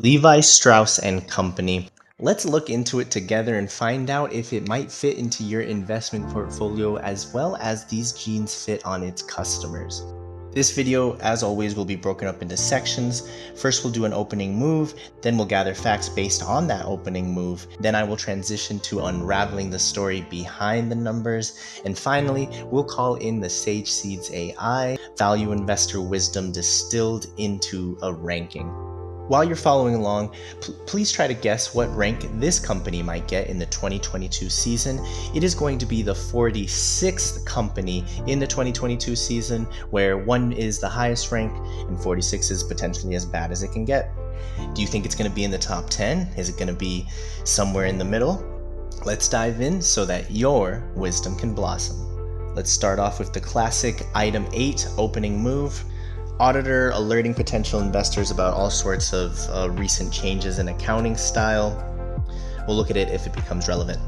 Levi Strauss and Company. Let's look into it together and find out if it might fit into your investment portfolio as well as these jeans fit on its customers. This video, as always, will be broken up into sections. First, we'll do an opening move, then we'll gather facts based on that opening move. Then I will transition to unraveling the story behind the numbers. And finally, we'll call in the Sage Seeds AI, value investor wisdom distilled into a ranking. While you're following along, please try to guess what rank this company might get in the 2022 season. It is going to be the 46th company in the 2022 season, where 1 is the highest rank and 46 is potentially as bad as it can get. Do you think it's going to be in the top 10? Is it going to be somewhere in the middle? Let's dive in so that your wisdom can blossom. Let's start off with the classic item 8 opening move auditor alerting potential investors about all sorts of uh, recent changes in accounting style. We'll look at it if it becomes relevant.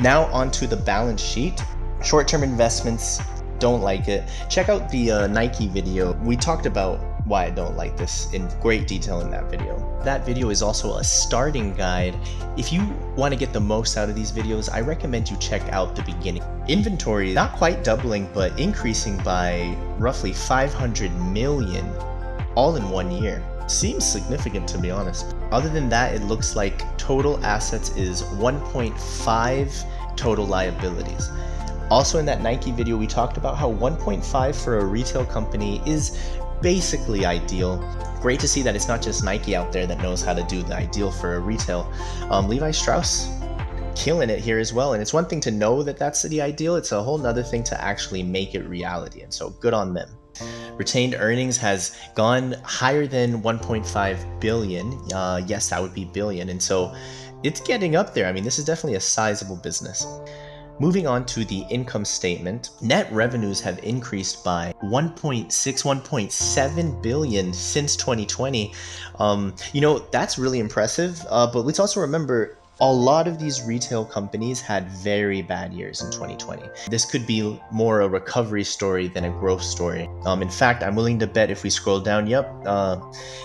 Now, onto the balance sheet. Short term investments, don't like it. Check out the uh, Nike video. We talked about why I don't like this in great detail in that video. That video is also a starting guide. If you want to get the most out of these videos, I recommend you check out the beginning. Inventory not quite doubling, but increasing by roughly 500 million all in one year. Seems significant to be honest. Other than that, it looks like total assets is 1.5 total liabilities. Also in that Nike video, we talked about how 1.5 for a retail company is basically ideal. Great to see that it's not just Nike out there that knows how to do the ideal for a retail. Um, Levi Strauss killing it here as well. And it's one thing to know that that's the ideal, it's a whole nother thing to actually make it reality. And so good on them. Retained earnings has gone higher than 1.5 billion. Uh, yes, that would be billion. And so it's getting up there. I mean, this is definitely a sizable business. Moving on to the income statement, net revenues have increased by 1.6, 1.7 billion since 2020. Um, you know, that's really impressive. Uh, but let's also remember a lot of these retail companies had very bad years in 2020. This could be more a recovery story than a growth story. Um, in fact, I'm willing to bet if we scroll down, yep, uh,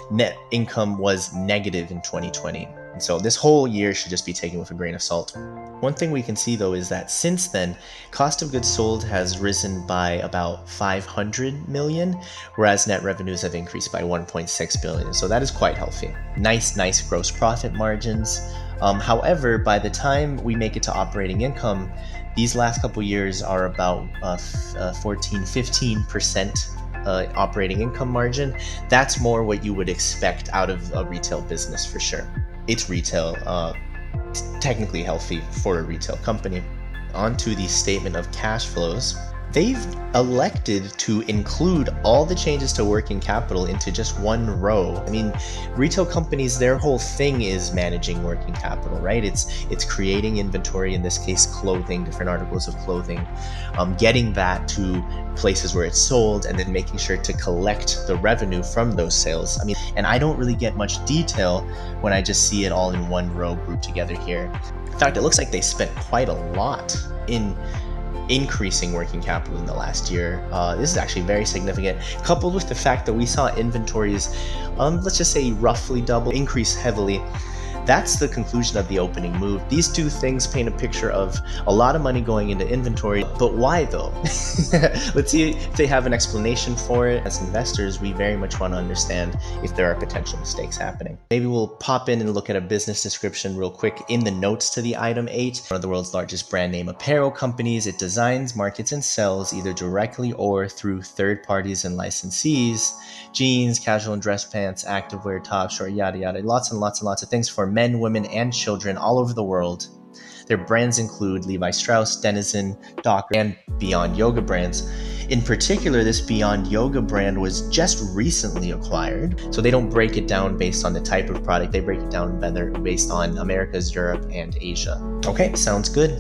net income was negative in 2020. And so this whole year should just be taken with a grain of salt. One thing we can see though is that since then, cost of goods sold has risen by about 500 million, whereas net revenues have increased by 1.6 billion. So that is quite healthy. Nice, nice gross profit margins. Um, however, by the time we make it to operating income, these last couple years are about uh, uh, 14, 15% uh, operating income margin. That's more what you would expect out of a retail business for sure it's retail, uh, technically healthy for a retail company. Onto the statement of cash flows they've elected to include all the changes to working capital into just one row. I mean, retail companies, their whole thing is managing working capital, right? It's it's creating inventory, in this case, clothing, different articles of clothing, um, getting that to places where it's sold, and then making sure to collect the revenue from those sales. I mean, and I don't really get much detail when I just see it all in one row grouped together here. In fact, it looks like they spent quite a lot in increasing working capital in the last year. Uh, this is actually very significant, coupled with the fact that we saw inventories, um, let's just say roughly double, increase heavily that's the conclusion of the opening move. These two things paint a picture of a lot of money going into inventory, but why though? Let's see if they have an explanation for it. As investors, we very much want to understand if there are potential mistakes happening. Maybe we'll pop in and look at a business description real quick in the notes to the item 8. One of the world's largest brand name apparel companies, it designs, markets, and sells either directly or through third parties and licensees jeans, casual and dress pants, activewear, tops, short, yada yada. Lots and lots and lots of things for men, women, and children all over the world. Their brands include Levi Strauss, Denizen, Docker, and Beyond Yoga brands. In particular, this Beyond Yoga brand was just recently acquired. So they don't break it down based on the type of product, they break it down better based on Americas, Europe, and Asia. Okay, sounds good.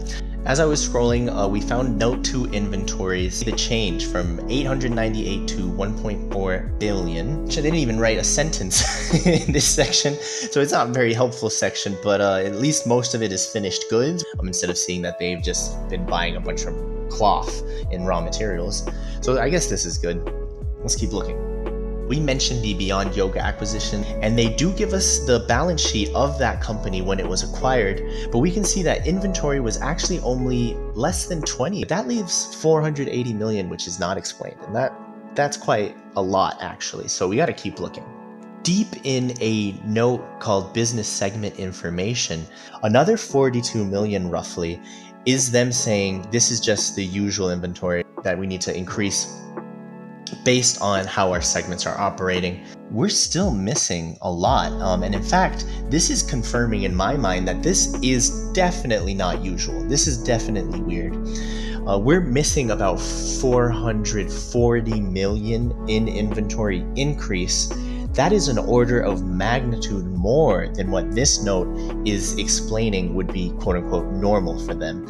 As I was scrolling, uh, we found note 2 inventories, the change from 898 to 1.4 billion. Which I didn't even write a sentence in this section, so it's not a very helpful section, but uh, at least most of it is finished goods um, instead of seeing that they've just been buying a bunch of cloth in raw materials. So I guess this is good. Let's keep looking. We mentioned the Beyond Yoga acquisition, and they do give us the balance sheet of that company when it was acquired, but we can see that inventory was actually only less than 20. That leaves 480 million, which is not explained, and that that's quite a lot actually. So we got to keep looking. Deep in a note called business segment information, another 42 million roughly is them saying this is just the usual inventory that we need to increase based on how our segments are operating. We're still missing a lot. Um, and in fact, this is confirming in my mind that this is definitely not usual. This is definitely weird. Uh, we're missing about 440 million in inventory increase. That is an order of magnitude more than what this note is explaining would be quote unquote normal for them.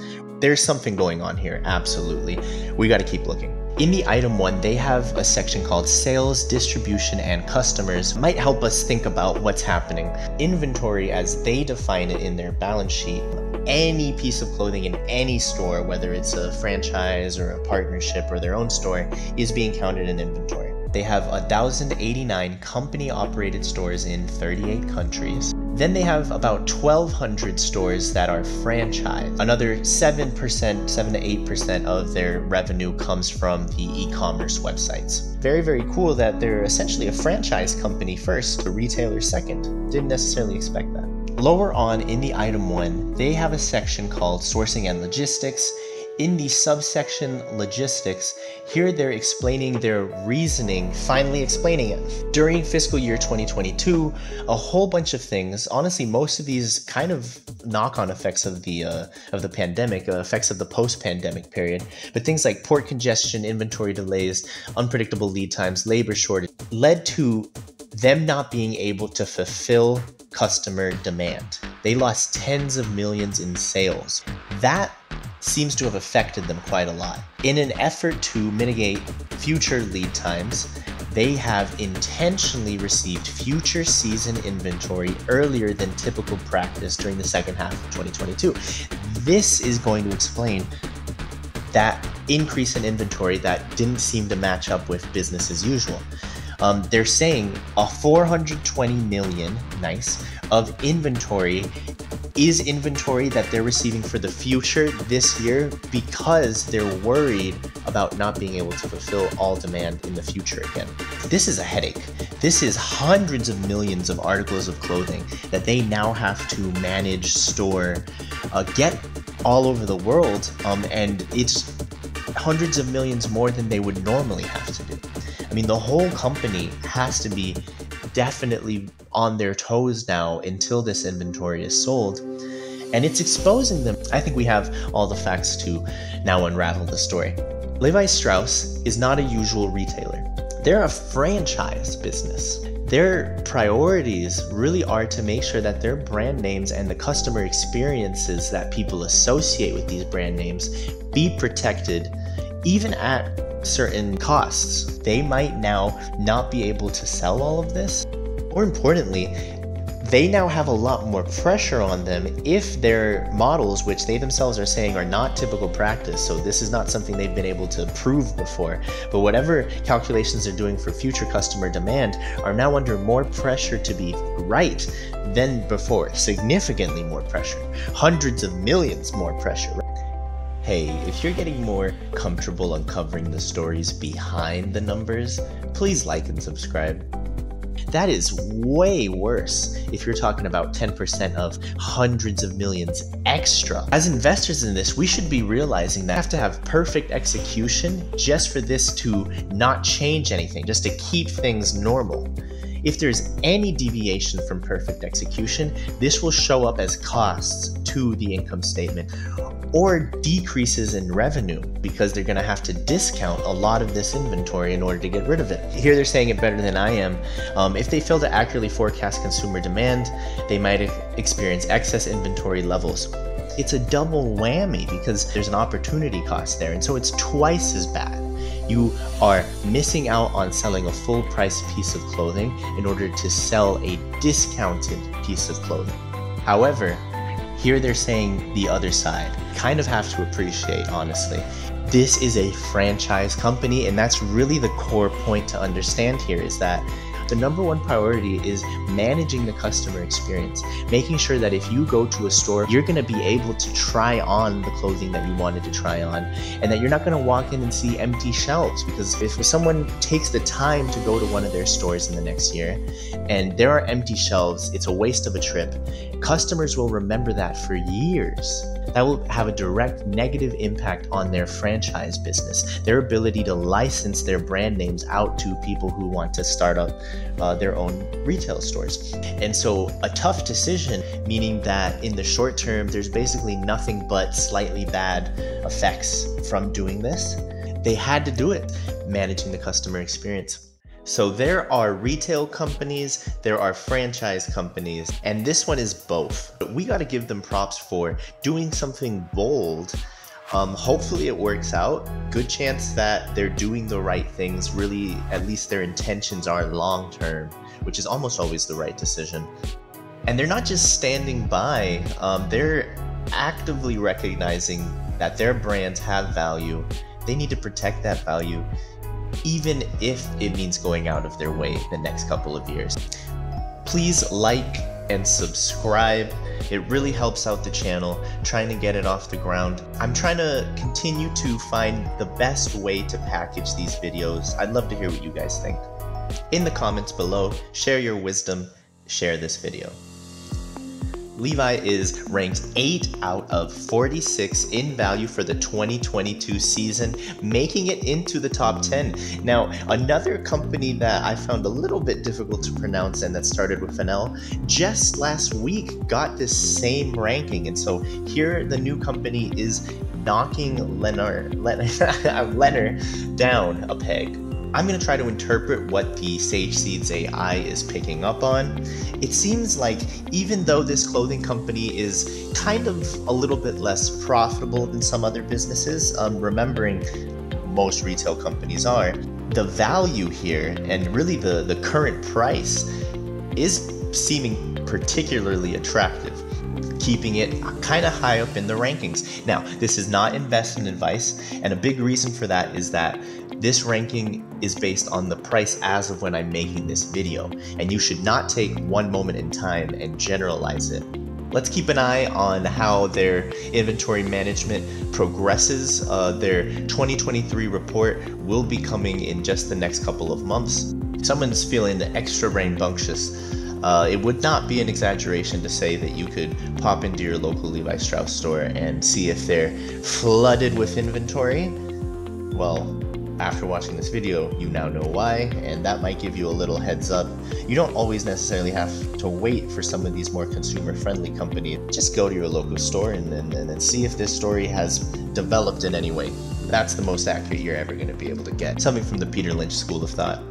There's something going on here, absolutely. We got to keep looking. In the item one, they have a section called sales, distribution, and customers. Might help us think about what's happening. Inventory, as they define it in their balance sheet, any piece of clothing in any store, whether it's a franchise or a partnership or their own store, is being counted in inventory. They have 1,089 company operated stores in 38 countries. Then they have about 1,200 stores that are franchised. Another 7%, 7 to 8% of their revenue comes from the e commerce websites. Very, very cool that they're essentially a franchise company first, a retailer second. Didn't necessarily expect that. Lower on in the item one, they have a section called sourcing and logistics in the subsection logistics, here they're explaining their reasoning, finally explaining it. During fiscal year 2022, a whole bunch of things, honestly, most of these kind of knock-on effects of the uh, of the pandemic, uh, effects of the post-pandemic period, but things like port congestion, inventory delays, unpredictable lead times, labor shortage, led to them not being able to fulfill customer demand. They lost tens of millions in sales. That seems to have affected them quite a lot. In an effort to mitigate future lead times, they have intentionally received future season inventory earlier than typical practice during the second half of 2022. This is going to explain that increase in inventory that didn't seem to match up with business as usual. Um, they're saying a 420 million, nice, of inventory is inventory that they're receiving for the future this year because they're worried about not being able to fulfill all demand in the future again. This is a headache. This is hundreds of millions of articles of clothing that they now have to manage, store, uh, get all over the world, um, and it's hundreds of millions more than they would normally have to do. I mean, the whole company has to be definitely on their toes now until this inventory is sold. And it's exposing them. I think we have all the facts to now unravel the story. Levi Strauss is not a usual retailer. They're a franchise business. Their priorities really are to make sure that their brand names and the customer experiences that people associate with these brand names be protected, even at certain costs. They might now not be able to sell all of this. More importantly, they now have a lot more pressure on them if their models, which they themselves are saying are not typical practice, so this is not something they've been able to prove before, but whatever calculations they're doing for future customer demand are now under more pressure to be right than before, significantly more pressure, hundreds of millions more pressure. Hey, if you're getting more comfortable uncovering the stories behind the numbers, please like and subscribe. That is way worse if you're talking about 10% of hundreds of millions extra. As investors in this, we should be realizing that we have to have perfect execution just for this to not change anything, just to keep things normal. If there's any deviation from perfect execution, this will show up as costs to the income statement or decreases in revenue because they're going to have to discount a lot of this inventory in order to get rid of it. Here they're saying it better than I am. Um, if they fail to accurately forecast consumer demand, they might experience excess inventory levels. It's a double whammy because there's an opportunity cost there, and so it's twice as bad. You are missing out on selling a full price piece of clothing in order to sell a discounted piece of clothing. However, here they're saying the other side. Kind of have to appreciate, honestly. this is a franchise company and that's really the core point to understand here is that the number one priority is managing the customer experience, making sure that if you go to a store, you're going to be able to try on the clothing that you wanted to try on, and that you're not going to walk in and see empty shelves. Because if someone takes the time to go to one of their stores in the next year and there are empty shelves, it's a waste of a trip. Customers will remember that for years that will have a direct negative impact on their franchise business, their ability to license their brand names out to people who want to start up uh, their own retail stores. And so, a tough decision, meaning that in the short term, there's basically nothing but slightly bad effects from doing this. They had to do it, managing the customer experience. So there are retail companies, there are franchise companies, and this one is both. But We got to give them props for doing something bold. Um, hopefully it works out. Good chance that they're doing the right things. Really, at least their intentions are long term, which is almost always the right decision. And they're not just standing by, um, they're actively recognizing that their brands have value. They need to protect that value even if it means going out of their way the next couple of years. Please like and subscribe. It really helps out the channel, trying to get it off the ground. I'm trying to continue to find the best way to package these videos. I'd love to hear what you guys think. In the comments below, share your wisdom, share this video. Levi is ranked 8 out of 46 in value for the 2022 season, making it into the top 10. Now, another company that I found a little bit difficult to pronounce and that started with an L, just last week got this same ranking. And so here the new company is knocking Leonard, Leonard down a peg. I'm going to try to interpret what the Sage Seeds AI is picking up on. It seems like even though this clothing company is kind of a little bit less profitable than some other businesses, um, remembering most retail companies are, the value here and really the, the current price is seeming particularly attractive keeping it kind of high up in the rankings. Now, this is not investment advice, and a big reason for that is that this ranking is based on the price as of when I'm making this video, and you should not take one moment in time and generalize it. Let's keep an eye on how their inventory management progresses. Uh, their 2023 report will be coming in just the next couple of months. Someone's feeling the extra rambunctious uh, it would not be an exaggeration to say that you could pop into your local Levi Strauss store and see if they're flooded with inventory. Well, after watching this video, you now know why, and that might give you a little heads up. You don't always necessarily have to wait for some of these more consumer friendly companies. Just go to your local store and, and, and see if this story has developed in any way. That's the most accurate you're ever going to be able to get. Something from the Peter Lynch School of Thought.